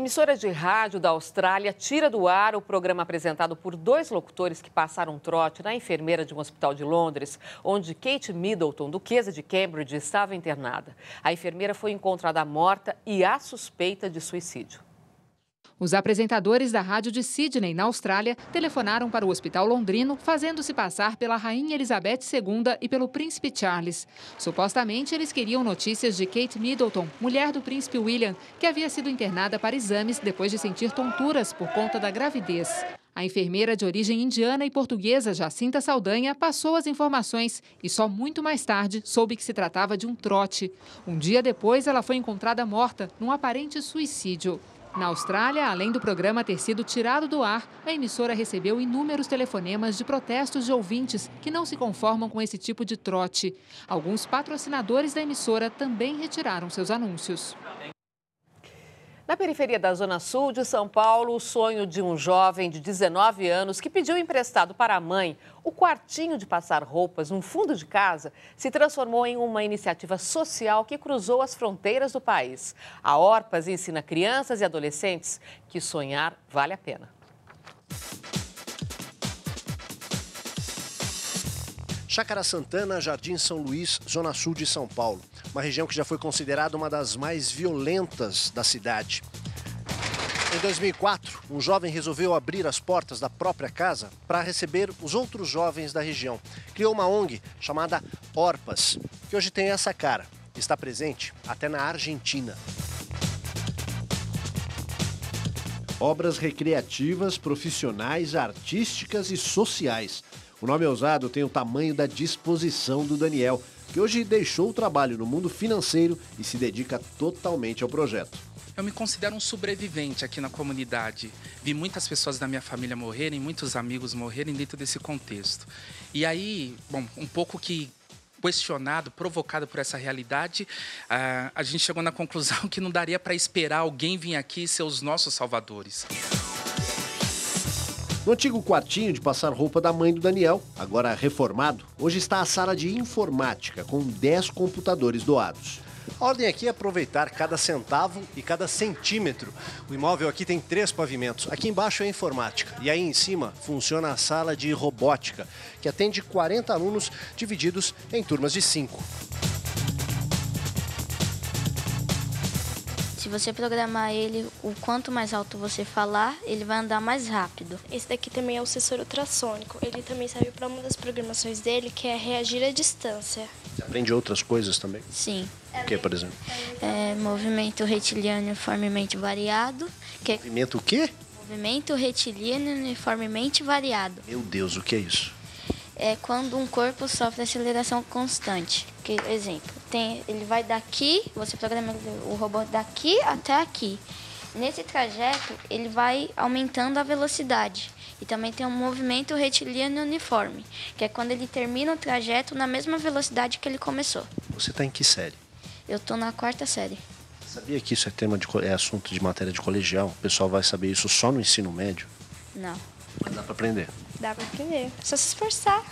Emissora de rádio da Austrália tira do ar o programa apresentado por dois locutores que passaram trote na enfermeira de um hospital de Londres, onde Kate Middleton, duquesa de Cambridge, estava internada. A enfermeira foi encontrada morta e há suspeita de suicídio. Os apresentadores da rádio de Sydney, na Austrália, telefonaram para o hospital londrino, fazendo-se passar pela Rainha Elizabeth II e pelo Príncipe Charles. Supostamente, eles queriam notícias de Kate Middleton, mulher do Príncipe William, que havia sido internada para exames depois de sentir tonturas por conta da gravidez. A enfermeira de origem indiana e portuguesa Jacinta Saldanha passou as informações e só muito mais tarde soube que se tratava de um trote. Um dia depois, ela foi encontrada morta num aparente suicídio. Na Austrália, além do programa ter sido tirado do ar, a emissora recebeu inúmeros telefonemas de protestos de ouvintes que não se conformam com esse tipo de trote. Alguns patrocinadores da emissora também retiraram seus anúncios. Na periferia da Zona Sul de São Paulo, o sonho de um jovem de 19 anos que pediu emprestado para a mãe o quartinho de passar roupas no fundo de casa se transformou em uma iniciativa social que cruzou as fronteiras do país. A Orpas ensina crianças e adolescentes que sonhar vale a pena. Chácara Santana, Jardim São Luís, Zona Sul de São Paulo. Uma região que já foi considerada uma das mais violentas da cidade. Em 2004, um jovem resolveu abrir as portas da própria casa para receber os outros jovens da região. Criou uma ONG chamada Orpas, que hoje tem essa cara. Está presente até na Argentina. Obras recreativas, profissionais, artísticas e sociais. O nome ousado tem o tamanho da disposição do Daniel, que hoje deixou o trabalho no mundo financeiro e se dedica totalmente ao projeto. Eu me considero um sobrevivente aqui na comunidade. Vi muitas pessoas da minha família morrerem, muitos amigos morrerem dentro desse contexto. E aí, bom, um pouco que questionado, provocado por essa realidade, uh, a gente chegou na conclusão que não daria para esperar alguém vir aqui ser os nossos salvadores. No antigo quartinho de passar roupa da mãe do Daniel, agora reformado, hoje está a sala de informática, com 10 computadores doados. A ordem aqui é aproveitar cada centavo e cada centímetro. O imóvel aqui tem três pavimentos. Aqui embaixo é informática e aí em cima funciona a sala de robótica, que atende 40 alunos divididos em turmas de 5. Você programar ele, o quanto mais alto você falar, ele vai andar mais rápido. Esse daqui também é o sensor ultrassônico. Ele também serve para uma das programações dele, que é reagir à distância. Você aprende outras coisas também? Sim. O que, por exemplo? É, movimento retilíneo uniformemente variado. Que é... Movimento o quê? Movimento retilíneo uniformemente variado. Meu Deus, o que é isso? É quando um corpo sofre aceleração constante. Que, exemplo, tem, ele vai daqui, você programa o robô daqui até aqui. Nesse trajeto, ele vai aumentando a velocidade. E também tem um movimento retilíneo uniforme, que é quando ele termina o trajeto na mesma velocidade que ele começou. Você está em que série? Eu estou na quarta série. Sabia que isso é tema de é assunto de matéria de colegial? O pessoal vai saber isso só no ensino médio? Não. Mas dá para aprender. Dá para aprender. É só se esforçar.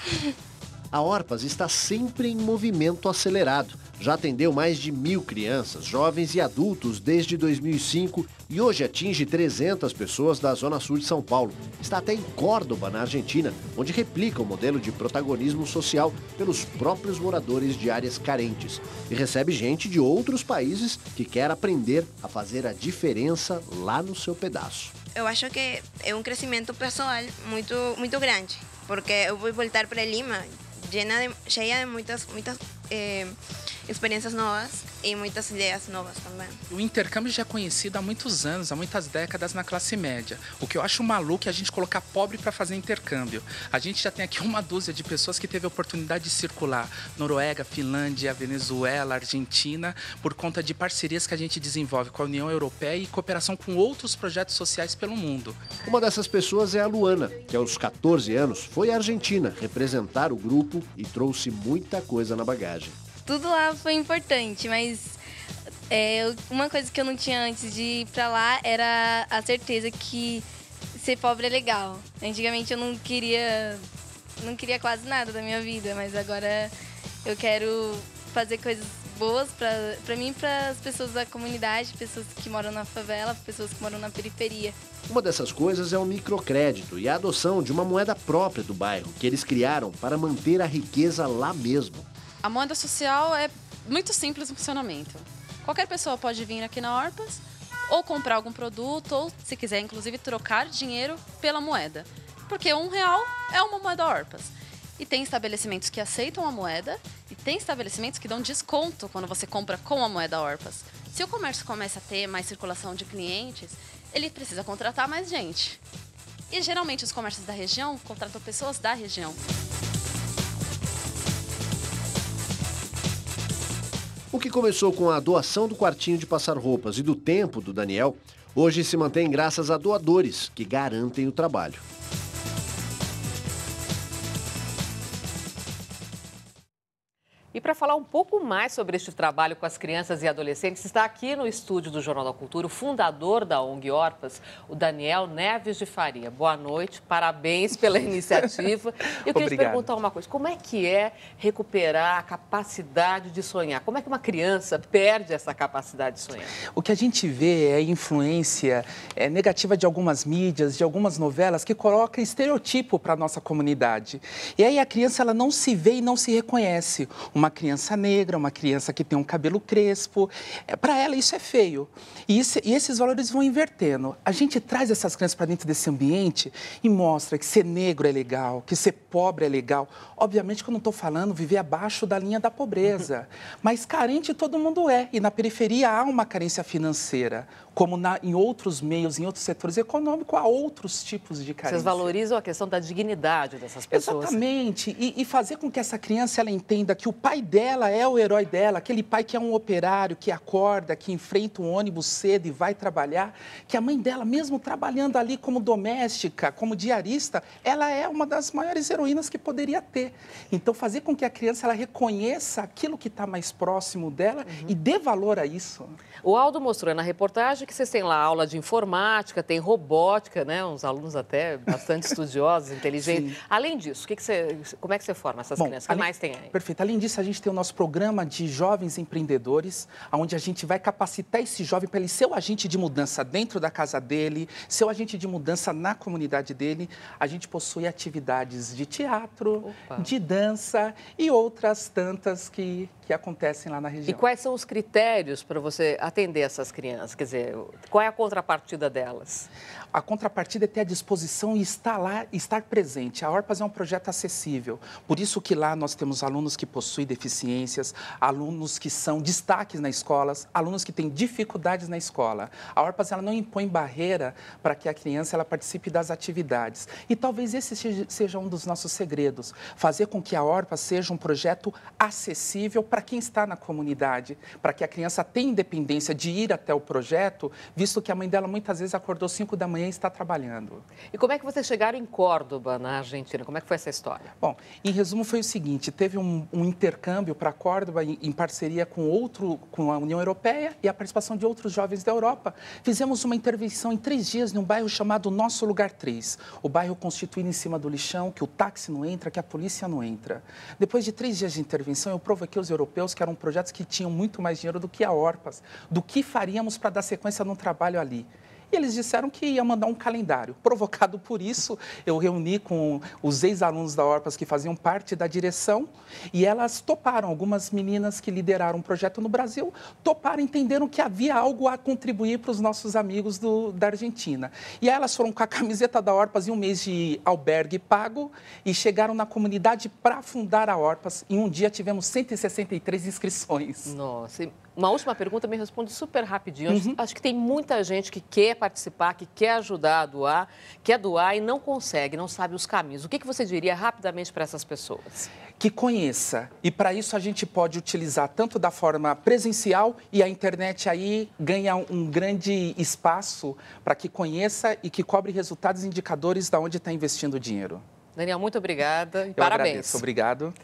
A Orpas está sempre em movimento acelerado. Já atendeu mais de mil crianças, jovens e adultos desde 2005 e hoje atinge 300 pessoas da Zona Sul de São Paulo. Está até em Córdoba, na Argentina, onde replica o modelo de protagonismo social pelos próprios moradores de áreas carentes. E recebe gente de outros países que quer aprender a fazer a diferença lá no seu pedaço. Eu acho que é um crescimento pessoal muito, muito grande, porque eu vou voltar para Lima cheia de muitas, muitas eh, experiências novas e muitas ideias novas também. O intercâmbio já é conhecido há muitos anos, há muitas décadas na classe média. O que eu acho maluco é a gente colocar pobre para fazer intercâmbio. A gente já tem aqui uma dúzia de pessoas que teve a oportunidade de circular Noruega, Finlândia, Venezuela, Argentina, por conta de parcerias que a gente desenvolve com a União Europeia e cooperação com outros projetos sociais pelo mundo. Uma dessas pessoas é a Luana, que aos 14 anos foi à Argentina representar o grupo e trouxe muita coisa na bagagem tudo lá foi importante, mas é, uma coisa que eu não tinha antes de ir pra lá era a certeza que ser pobre é legal. Antigamente eu não queria, não queria quase nada da minha vida, mas agora eu quero fazer coisas boas para mim para as pessoas da comunidade, pessoas que moram na favela, pessoas que moram na periferia. Uma dessas coisas é o microcrédito e a adoção de uma moeda própria do bairro, que eles criaram para manter a riqueza lá mesmo. A moeda social é muito simples o funcionamento. Qualquer pessoa pode vir aqui na Orpas ou comprar algum produto, ou se quiser, inclusive, trocar dinheiro pela moeda. Porque um real é uma moeda Orpas. E tem estabelecimentos que aceitam a moeda e tem estabelecimentos que dão desconto quando você compra com a moeda Orpas. Se o comércio começa a ter mais circulação de clientes, ele precisa contratar mais gente. E geralmente os comércios da região contratam pessoas da região. O que começou com a doação do quartinho de passar roupas e do tempo do Daniel, hoje se mantém graças a doadores que garantem o trabalho. E para falar um pouco mais sobre este trabalho com as crianças e adolescentes, está aqui no estúdio do Jornal da Cultura o fundador da ONG Orpas, o Daniel Neves de Faria. Boa noite, parabéns pela iniciativa. Eu queria te perguntar uma coisa: como é que é recuperar a capacidade de sonhar? Como é que uma criança perde essa capacidade de sonhar? O que a gente vê é a influência é, negativa de algumas mídias, de algumas novelas que colocam estereotipo para a nossa comunidade. E aí a criança ela não se vê e não se reconhece. Uma uma criança negra, uma criança que tem um cabelo crespo. É, para ela isso é feio. E, esse, e, esses valores vão invertendo. A gente traz essas crianças para dentro desse ambiente e mostra que ser negro é legal, que ser pobre é legal. Obviamente que eu não estou falando viver abaixo da linha da pobreza, mas carente todo mundo é. E na periferia há uma carência financeira como na, em outros meios, em outros setores econômicos, há outros tipos de carência. Vocês valorizam a questão da dignidade dessas pessoas. Exatamente. E, e, fazer com que essa criança ela entenda que o pai dela é o herói dela, aquele pai que é um operário, que acorda, que enfrenta um ônibus cedo e vai trabalhar, que a mãe dela, mesmo trabalhando ali como doméstica, como diarista, ela é uma das maiores heroínas que poderia ter. Então, fazer com que a criança ela reconheça aquilo que está mais próximo dela uhum. e dê valor a isso. O Aldo mostrou na reportagem que vocês têm lá aula de informática, tem robótica, né? Uns alunos até bastante estudiosos, inteligentes. Sim. Além disso, que, que você, como é que você forma essas Bom, crianças? O que mais tem aí? Perfeito. Além disso, a gente tem o nosso programa de jovens empreendedores, onde a gente vai capacitar esse jovem para ele ser o agente de mudança dentro da casa dele, ser o agente de mudança na comunidade dele. A gente possui atividades de teatro, Opa. de dança e outras tantas que, que acontecem lá na região. E quais são os critérios para você atender essas crianças? Quer dizer, qual é a contrapartida delas? A contrapartida é ter a disposição e estar lá, estar presente. A Orpas é um projeto acessível. Por isso que lá nós temos alunos que possuem deficiências, alunos que são destaques nas escolas, alunos que têm dificuldades na escola. A Orpas ela não impõe barreira para que a criança ela participe das atividades. E talvez esse seja um dos nossos segredos, fazer com que a Orpas seja um projeto acessível para quem está na comunidade, para que a criança tenha independência de ir até o projeto, visto que a mãe dela muitas vezes acordou 5 da manhã manhã está trabalhando. E como é que vocês chegaram em Córdoba, na Argentina? Como é que foi essa história? Bom, em resumo foi o seguinte, teve um, um intercâmbio para Córdoba em, em, parceria com outro, com a União Europeia e a participação de outros jovens da Europa. Fizemos uma intervenção em três dias num bairro chamado Nosso Lugar 3. O bairro constituído em cima do lixão, que o táxi não entra, que a polícia não entra. Depois de três dias de intervenção, eu provoquei os europeus que eram projetos que tinham muito mais dinheiro do que a Orpas, do que faríamos para dar sequência num trabalho ali. E eles disseram que ia mandar um calendário. Provocado por isso, eu reuni com os ex-alunos da ORPAS que faziam parte da direção e elas toparam. Algumas meninas que lideraram um projeto no Brasil toparam, entenderam que havia algo a contribuir para os nossos amigos do, da Argentina. E aí elas foram com a camiseta da ORPAS em um mês de albergue pago e chegaram na comunidade para fundar a ORPAS. Em um dia tivemos 163 inscrições. Nossa, uma última pergunta, me responde super rapidinho. Uhum. Acho que tem muita gente que quer participar, que quer ajudar a doar, quer doar e não consegue, não sabe os caminhos. O que, que você diria rapidamente para essas pessoas? Que conheça. E para isso a gente pode utilizar tanto da forma presencial e a internet aí ganha um grande espaço para que conheça e que cobre resultados e indicadores da onde está investindo o dinheiro. Daniel, muito obrigada e Eu parabéns. agradeço. Obrigado.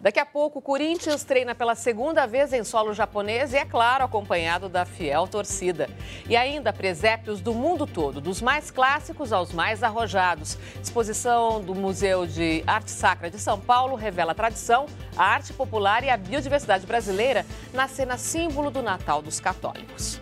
Daqui a pouco, o Corinthians treina pela segunda vez em solo japonês e, é claro, acompanhado da fiel torcida. E ainda presépios do mundo todo, dos mais clássicos aos mais arrojados. Exposição do Museu de Arte Sacra de São Paulo revela a tradição, a arte popular e a biodiversidade brasileira na cena símbolo do Natal dos católicos.